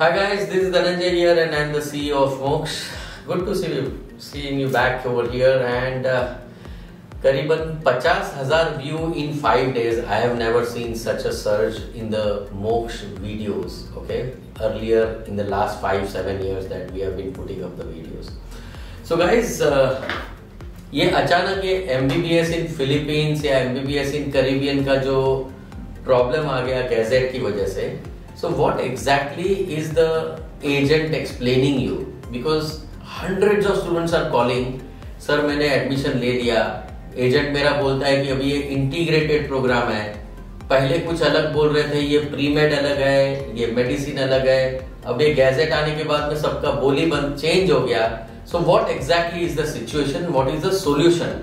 Hi guys, this is Dhananjay here and I'm the CEO of Mox. Good to see you, seeing you back over here and uh, करीबन पचास हजार view in five days I have never seen such a surge in the Moksh videos okay earlier in the last five seven years that we have been putting up the videos so guys ये अचानक ये MBBS इन Philippines या MBBS इन Caribbean का जो problem आ गया gadget की वजह से so what exactly is the agent explaining you because hundreds of students are calling sir मैंने एडमिशन ले लिया. एजेंट मेरा बोलता है कि अभी ये इंटीग्रेटेड प्रोग्राम है। पहले कुछ अलग बोल रहे थे, ये प्री मेड अलग है, ये मेडिसिन अलग है। अब ये गैजेट आने के बाद में सबका बोली बंद चेंज हो गया. So what exactly is the situation what is the solution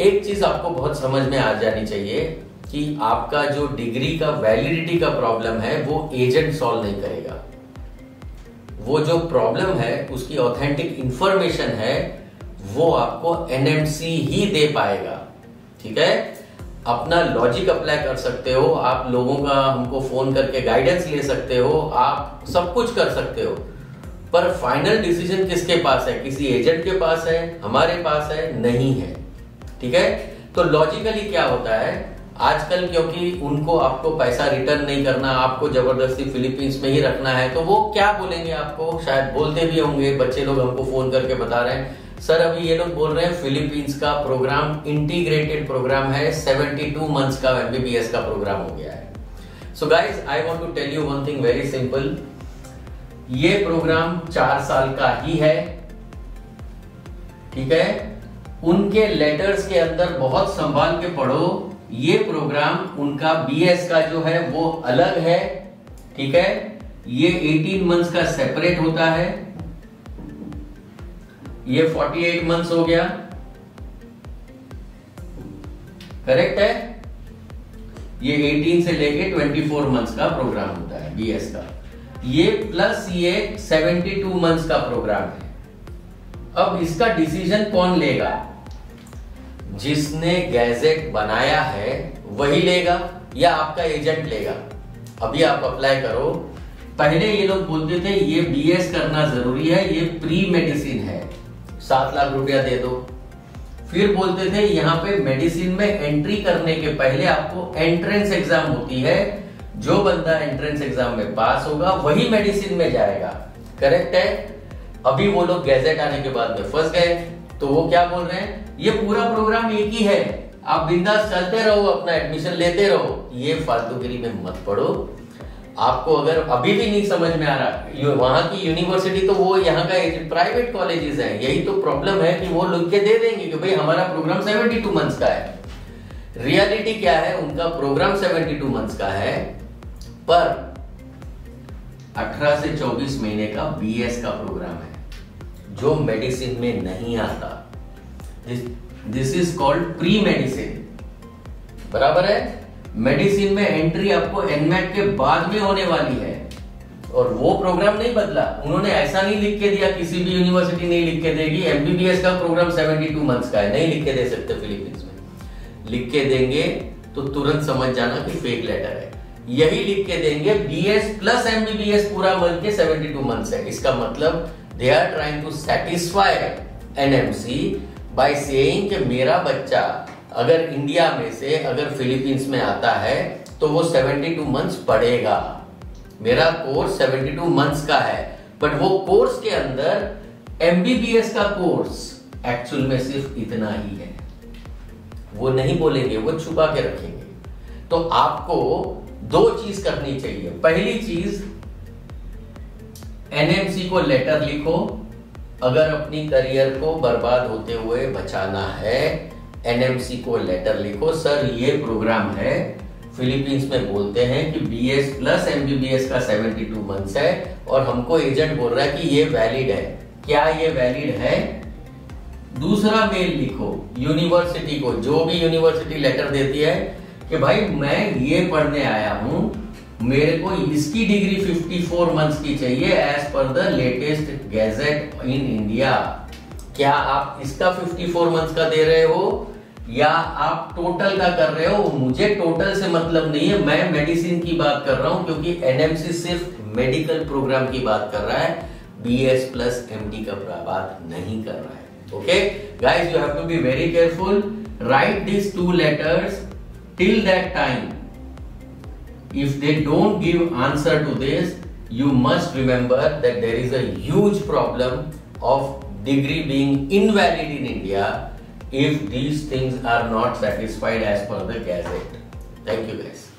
एक चीज़ आपको बहुत समझ में आ जानी चाहिए। कि आपका जो डिग्री का वैलिडिटी का प्रॉब्लम है, वो एजेंट सॉल्व नहीं करेगा। वो जो प्रॉब्लम है, उसकी ऑथेंटिक इंफॉर्मेशन है, वो आपको एनएमसी ही दे पाएगा। ठीक है? अपना लॉजिक अप्लाई कर सकते हो, आप लोगों का हमको फ़ोन करके गाइडेंस ले सकते हो, आप सब कुछ कर सकते हो। पर फाइनल डिसीज़न किसके पास है? किसी एजेंट के पास है, हमारे पास है, नहीं है। ठीक है? तो लॉजिकली क्या होता है? आजकल क्योंकि उनको आपको पैसा रिटर्न नहीं करना, आपको ज़बरदस्ती फिलीपींस में ही रखना है तो वो क्या बोलेंगे आपको? शायद बोलते भी होंगे, बच्चे लोग हमको फ़ोन करके बता रहे हैं। सर अभी ये लोग बोल रहे हैं फिलीपींस का प्रोग्राम इंटीग्रेटेड प्रोग्राम है 72 मंथ्स का एमबीबीएस का प्रोग्राम हो गया है। So guys I want to tell you one thing very simple ये प्रोग्राम चार साल का ही है, ठीक है? उनके लेटर्स के अंदर बहुत संभाल के पढ़ो। ये प्रोग्राम उनका बीएस का जो है, वो अलग है, ठीक है? ये 18 मंथ्स का सेपरेट होता है। ये 48 मंथ्स हो गया। करेक्ट है? ये 18 से लेके 24 मंथ्स का प्रोग्राम होता है बीएस का। ये प्लस ये 72 मंथ्स का प्रोग्राम है। अब इसका डिसीज़न कौन लेगा? जिसने गैजेट बनाया है, वही लेगा या आपका एजेंट लेगा? अभी आप अप्लाई करो। पहले ये लोग बोलते थे, ये बीएस करना ज़रूरी है, ये प्री मेडिसिन है। सात लाख रुपया दे दो। फिर बोलते थे, यहाँ पे मेडिसिन में एंट्री करने के पहले आपको एंट्रेंस एग्ज़ाम होती है। जो बंदा एंट्रेंस एग्ज़ाम में पास होगा, वही मेडिसिन में जाएगा। करेक्ट है? अभी वो लोग गैजेट आने के बाद में फंस गए। तो वो क्या बोल रहे हैं? ये पूरा प्रोग्राम एक ही है। आप बिंदास चलते रहो, अपना एडमिशन लेते रहो। ये फालतूगिरी में मत पढ़ो आपको अगर अभी भी नहीं समझ में आ रहा वहाँ की यूनिवर्सिटी तो वो यहाँ का प्राइवेट कॉलेजेस है। यही तो प्रॉब्लम है कि वो लिख के दे देंगे कि भाई हमारा प्रोग्राम 72 मंथ्स का है। रियलिटी क्या है? उनका प्रोग्राम 72 मंथ्स का है, पर 18 से 24 महीने का बीएस का प्रोग्राम है। जो मेडिसिन में नहीं आता। This is called pre medicine बराबर है? मेडिसिन में एंट्री आपको एनमेट के बाद में होने वाली है। और वो प्रोग्राम नहीं बदला। उन्होंने ऐसा नहीं लिख के दिया, किसी भी यूनिवर्सिटी नहीं लिख के देगी। एमबीबीएस का प्रोग्राम 72 मंथ्स का है। नहीं लिख के दे सकते फिलीपींस में। लिख के देंगे तो तुरंत समझ जाना कि फेक लेटर है। यही लिख के देंगे बीएस प्लस एमबीबीएस पूरा मिल के 72 मंथ्स है। इसका मतलब they are trying to satisfy NMC by saying कि मेरा बच्चा अगर इंडिया में से अगर फिलीपींस में आता है तो वो 72 मंथ्स पढ़ेगा। मेरा कोर्स 72 मंथ्स का है। बट वो कोर्स के अंदर एमबीबीएस का कोर्स एक्चुअल में सिर्फ़ इतना ही है। वो नहीं बोलेंगे, वो छुपा के रखेंगे। तो आपको दो चीज़ करनी चाहिए। पहली चीज़ एनएमसी को लेटर लिखो, अगर अपनी करियर को बर्बाद होते हुए बचाना है एनएमसी को लेटर लिखो, सर, ये प्रोग्राम है फिलीपींस में बोलते हैं कि बीएस प्लस एमबीबीएस का 72 मंथ्स है और हमको एजेंट बोल रहा है कि ये वैलिड है। क्या ये वैलिड है? दूसरा मेल लिखो यूनिवर्सिटी को, जो भी यूनिवर्सिटी लेटर देती है कि, भाई, मैं ये पढ़ने आया हूँ मेरे को इसकी डिग्री 54 मंथ्स की चाहिए as per the latest gadget in India क्या आप इसका 54 मंथ्स का दे रहे हो? या आप टोटल का कर रहे हो? मुझे टोटल से मतलब नहीं है, मैं मेडिसिन की बात कर रहा हूँ, क्योंकि एनएमसी सिर्फ़ मेडिकल प्रोग्राम की बात कर रहा है। बीएस प्लस एमडी का बात नहीं कर रहा है। Okay guys you have to be very careful right this two letters till that time if they don't give answer to this you must remember that there is a huge problem of degree being invalid in india if these things are not satisfied as per the gazette. Thank you guys